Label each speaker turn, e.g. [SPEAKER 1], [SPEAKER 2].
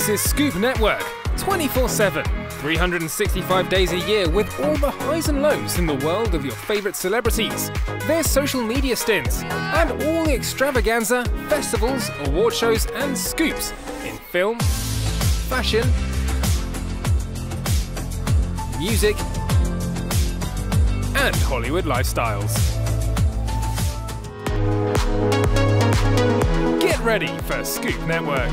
[SPEAKER 1] This is Scoop Network, 24 7, 365 days a year with all the highs and lows in the world of your favourite celebrities, their social media stints, and all the extravaganza, festivals, award shows, and scoops in film, fashion, music, and Hollywood lifestyles. Ready for Scoop Network.